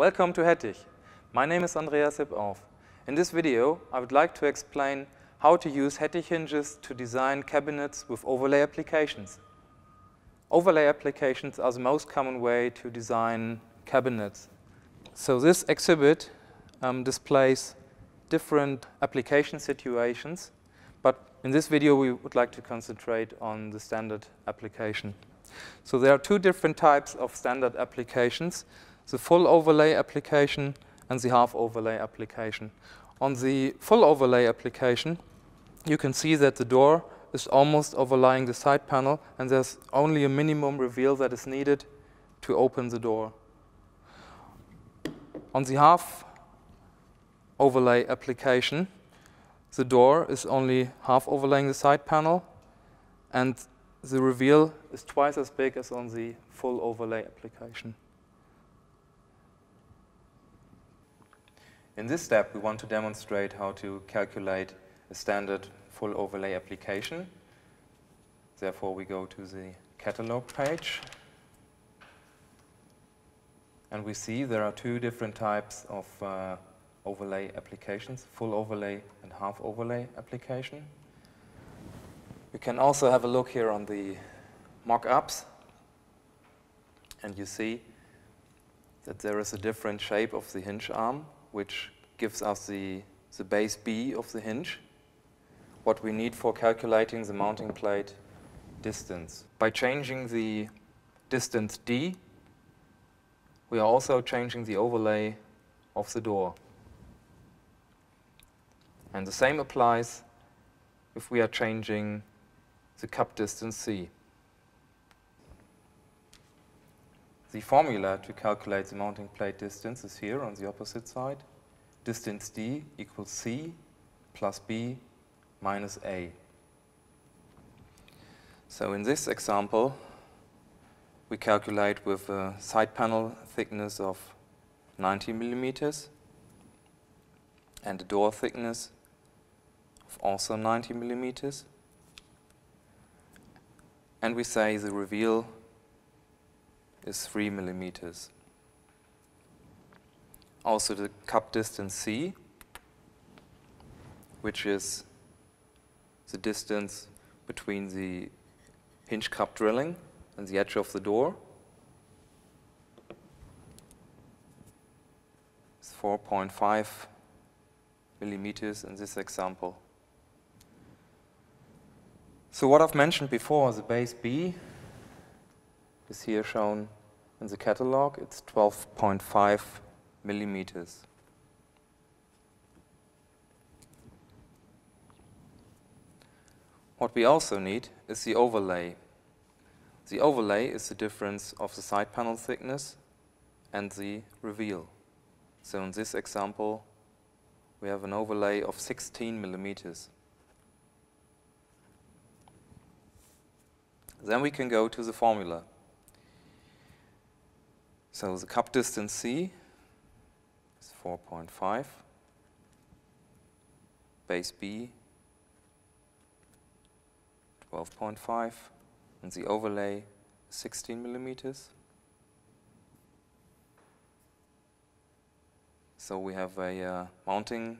Welcome to Hettich. My name is Andreas Hippauf. In this video, I would like to explain how to use Hettich hinges to design cabinets with overlay applications. Overlay applications are the most common way to design cabinets. So this exhibit um, displays different application situations, but in this video we would like to concentrate on the standard application. So there are two different types of standard applications, the full overlay application and the half overlay application. On the full overlay application, you can see that the door is almost overlying the side panel and there's only a minimum reveal that is needed to open the door. On the half overlay application, the door is only half overlaying the side panel and the reveal is twice as big as on the full overlay application. In this step, we want to demonstrate how to calculate a standard full overlay application. Therefore, we go to the catalog page. And we see there are two different types of uh, overlay applications, full overlay and half overlay application. We can also have a look here on the mock-ups. And you see that there is a different shape of the hinge arm, which gives us the, the base B of the hinge, what we need for calculating the mounting plate distance. By changing the distance D, we are also changing the overlay of the door. And the same applies if we are changing the cup distance C. The formula to calculate the mounting plate distance is here on the opposite side. Distance D equals C plus B minus A. So in this example, we calculate with a side panel thickness of 90 millimeters and a door thickness of also 90 millimeters and we say the reveal is 3 millimeters. Also the cup distance C, which is the distance between the hinge cup drilling and the edge of the door. is 4.5 millimeters in this example. So what I've mentioned before, the base B is here shown in the catalog. It's 12.5 millimeters. What we also need is the overlay. The overlay is the difference of the side panel thickness and the reveal. So in this example, we have an overlay of 16 millimeters. Then we can go to the formula. So the cup distance C is 4.5, base B 12.5, and the overlay 16 millimeters. So we have a uh, mounting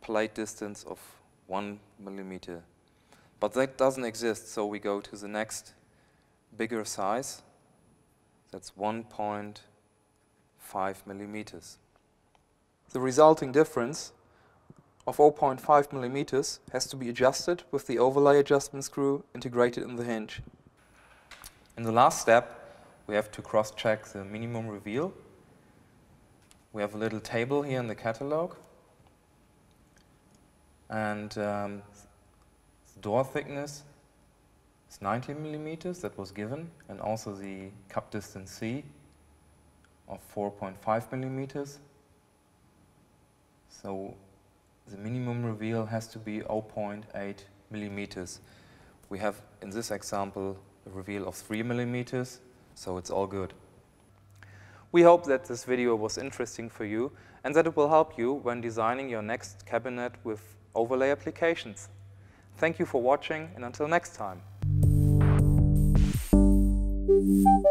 plate distance of 1 millimeter but that doesn't exist, so we go to the next bigger size. That's 1.5 millimeters. The resulting difference of 0.5 millimeters has to be adjusted with the overlay adjustment screw integrated in the hinge. In the last step, we have to cross-check the minimum reveal. We have a little table here in the catalog. And um, door thickness is 90 millimeters, that was given, and also the cup distance C of 4.5 millimeters. So the minimum reveal has to be 0.8 millimeters. We have, in this example, a reveal of 3 millimeters, so it's all good. We hope that this video was interesting for you and that it will help you when designing your next cabinet with overlay applications. Thank you for watching and until next time. Thank you.